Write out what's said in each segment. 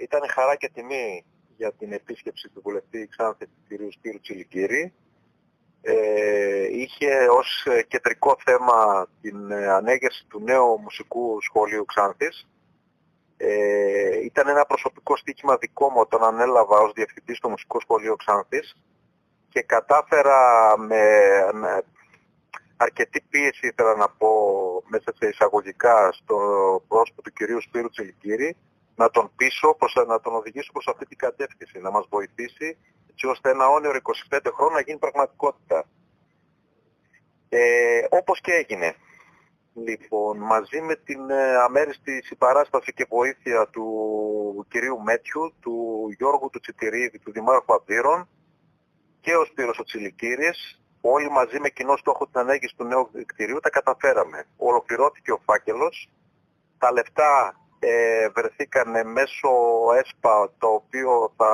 Ήταν χαρά και τιμή για την επίσκεψη του βουλευτή Ξάνθη του κ. Σπύρου Τσιλικύρη. Ε, είχε ως κεντρικό θέμα την ανέγερση του νέου μουσικού σχολείου Ξάνθης. Ε, ήταν ένα προσωπικό στοίχημα δικό μου όταν ανέλαβα ως διευθυντής στο μουσικό σχολείο Ξάνθης και κατάφερα με, με αρκετή πίεση ήθελα να πω μέσα σε εισαγωγικά στο πρόσωπο του κυρίου Σπύρου Τσιλικύρη να τον πείσω, προς, να τον οδηγήσω προς αυτή την κατεύθυνση, να μας βοηθήσει έτσι ώστε ένα όνειρο 25 χρόνια να γίνει πραγματικότητα. Ε, όπως και έγινε. Λοιπόν, μαζί με την ε, αμέριστη συμπαράσταση και βοήθεια του κυρίου Μέτιου, του Γιώργου του Τσιτηρίδη, του Δημάρχου Απτήρων και ο Σπύρος ο Τσιλικύρης, όλοι μαζί με κοινό στόχο την ανέγγιση του νέου κτηρίου τα καταφέραμε. Ολοκληρώθηκε ο φάκελος, τα λεφτά ε, βρεθήκαν μέσω ΕΣΠΑ το οποίο θα,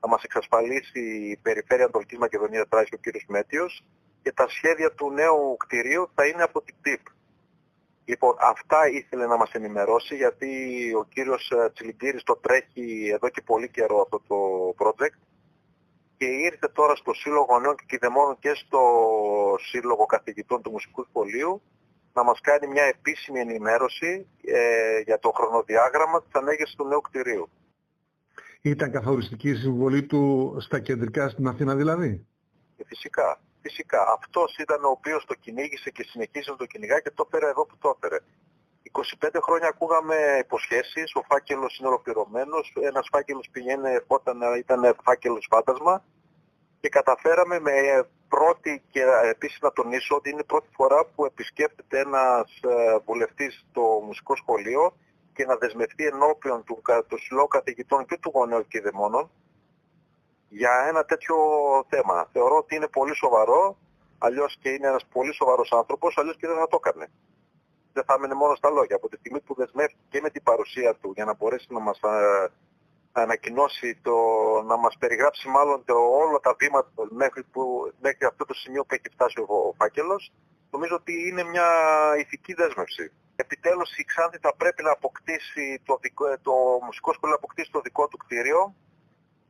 θα μας εξασφαλίσει η Περιφέρεια Ανατολικής Μακεδονίας Τράκης και ο κύριος Μέτιος και τα σχέδια του νέου κτηρίου θα είναι από την ΤΥΠ. Λοιπόν, αυτά ήθελε να μας ενημερώσει γιατί ο κύριος ε, Τσιλιγκύρης το τρέχει εδώ και πολύ καιρό αυτό το project και ήρθε τώρα στο Σύλλογο Νέων και Κιδεμόνων και στο Σύλλογο Καθηγητών του Μουσικού Σχολείου να μας κάνει μια επίσημη ενημέρωση ε, για το χρονοδιάγραμμα της ανέγερσης του νέου κτηρίου. Ήταν καθοριστική η συμβολή του στα κεντρικά στην Αθήνα δηλαδή; Και φυσικά. Φυσικά. Αυτός ήταν ο οποίος το κυνήγησε και συνεχίζει να το κυνηγά και το έφερε εδώ που το έφερε. 25 χρόνια ακούγαμε υποσχέσεις, ο φάκελος είναι ολοκληρωμένος, ένας φάκελος πηγαίνει όταν ήταν φάκελος φάντασμα και καταφέραμε με πρώτη και επίσης να τονίσω ότι είναι η πρώτη φορά που επισκέπτεται ένας ε, βουλευτής το μουσικό σχολείο και να δεσμευτεί ενώπιον του, του συλλόγου καθηγητών και του γονέου και δαιμόνων για ένα τέτοιο θέμα. Θεωρώ ότι είναι πολύ σοβαρό, αλλιώς και είναι ένας πολύ σοβαρός άνθρωπος, αλλιώς και δεν θα το έκανε. Δεν θα έμενε μόνο στα λόγια. Από τη στιγμή που δεσμεύτηκε και με την παρουσία του για να μπορέσει να μας ε, ανακοινώσει, το, να μας περιγράψει μάλλον το, όλα τα βήματα μέχρι, που, μέχρι αυτό το σημείο που έχει φτάσει ο, ο φάκελος, νομίζω ότι είναι μια ηθική δέσμευση. Επιτέλους η Ξάνθη θα πρέπει να αποκτήσει το, δικό, το μουσικό σχολείο να αποκτήσει το δικό του κτίριο,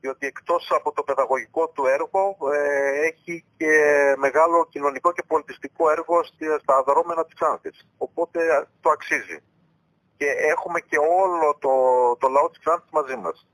διότι εκτός από το παιδαγωγικό του έργο ε, έχει και μεγάλο κοινωνικό και πολιτιστικό έργο στα δρόμενα της Ξάνθης. Οπότε το αξίζει. Και έχουμε και όλο το, το λαό της Ξάνθης μαζί μας.